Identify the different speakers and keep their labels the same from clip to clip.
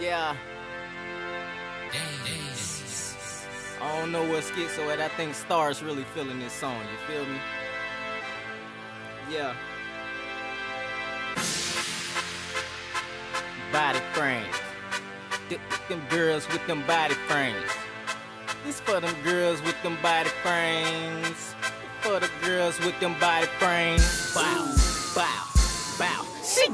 Speaker 1: Yeah. I don't know what schizo at. I think Star's really feeling this song. You feel me? Yeah. Body frames. Th- them girls with them body frames. This for them girls with them body frames. For the girls with them body frames. She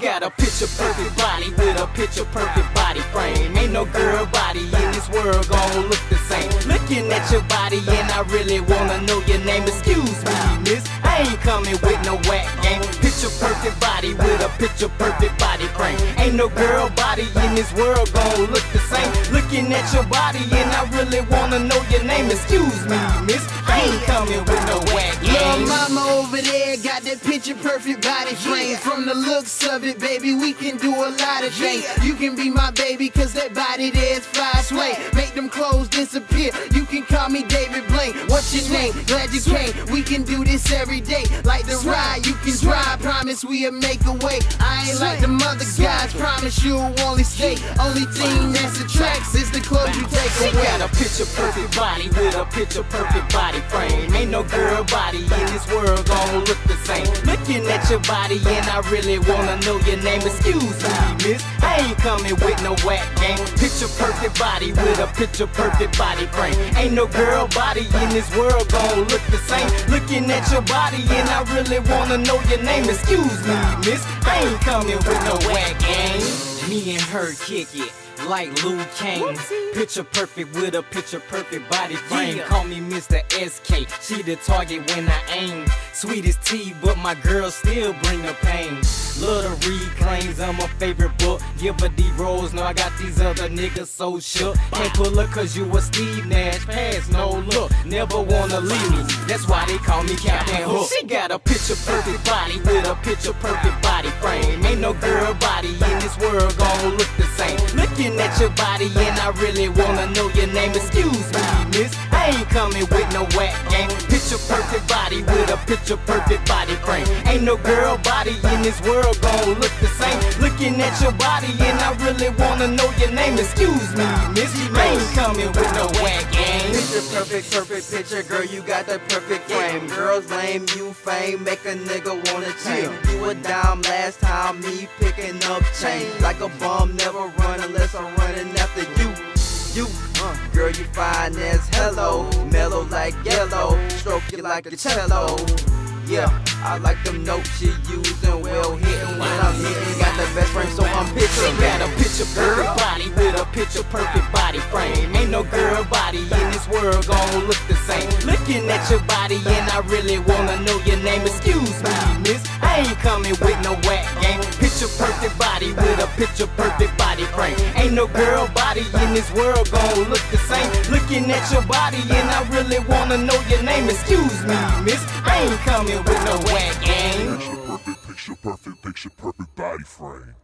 Speaker 1: got a picture perfect body with a picture perfect body frame. Ain't no girl body in this world gon' look the same. Looking at your body and I really wanna know your name. Excuse me, miss. I ain't coming with no whack game. Picture perfect body with a picture perfect body frame. Ain't no girl body in this world gon' look the same. Looking at your body and I really wanna know your name. Excuse me, miss. I ain't coming with no whack
Speaker 2: Little mama over there got that picture perfect body frame. From the looks of it, baby, we can do a lot of things. You can be my baby, cause that body there's fly sway. Make them clothes disappear. You can call me David Blaine. Your name? Glad you came. We can do this every day. Like the ride, you can drive. Promise we'll make a way. I ain't like them other guys. Promise you'll only stay. Only thing that's attracts is the clothes you take
Speaker 1: She got a picture perfect body with a picture perfect body frame. Ain't no girl body in this world gon' look the same. Looking at your body and I really wanna know your name. Excuse me, miss. I ain't coming with no whack game. Picture perfect body with a picture perfect body frame. Ain't no girl body in this world gon' look the same. Looking at your body and I really wanna know your name. Excuse me, miss. I ain't coming with no whack game. Me and her kick it like Liu Kang. Picture perfect with a picture perfect body frame. Call me Mr. SK. She the target when I aim. Sweet as tea, but my girl still bring the pain. Love to read claims of my favorite book. Give her D rolls. Know I got these other niggas so shook. Can't pull her cause you a Steve Nash. Pass no look. Never wanna leave me. That's why they call me Captain Hook. She got a picture perfect body with a picture perfect body frame. Ain't no girl body in this world gon' look the same. Looking at your body and I really wanna know your name. Excuse me, miss. I ain't coming with no whack game. Picture perfect body with a picture perfect body frame. Ain't no girl body in this world gon' look the same. Looking at your body and I really wanna know your name. Excuse me, miss. I ain't coming with no whack game.
Speaker 3: Picture perfect, perfect picture, girl, you got the perfect frame. Girls lame, you fame, make a nigga wanna change. You a dime last time, me picking up change. Like a bum, never run unless I'm running after you. You, uh, girl, you fine as hello, mellow like yellow, stroke you like a cello. Yeah, I like them notes you using, well hitting when I'm hitting. Got the best frame, so I'm picturing.
Speaker 1: got a picture perfect body with a picture perfect body frame. Ain't no girl body in this world gon' look the same. Looking at your body and I really wanna know your name. Excuse me, miss. I ain't coming with no. Picture perfect body with a picture perfect body frame. Ain't no girl body in this world gon' look the same. Looking at your body and I really wanna know your name. Excuse me, miss. I ain't coming with no whack game.
Speaker 4: Picture perfect, picture perfect, picture perfect body frame.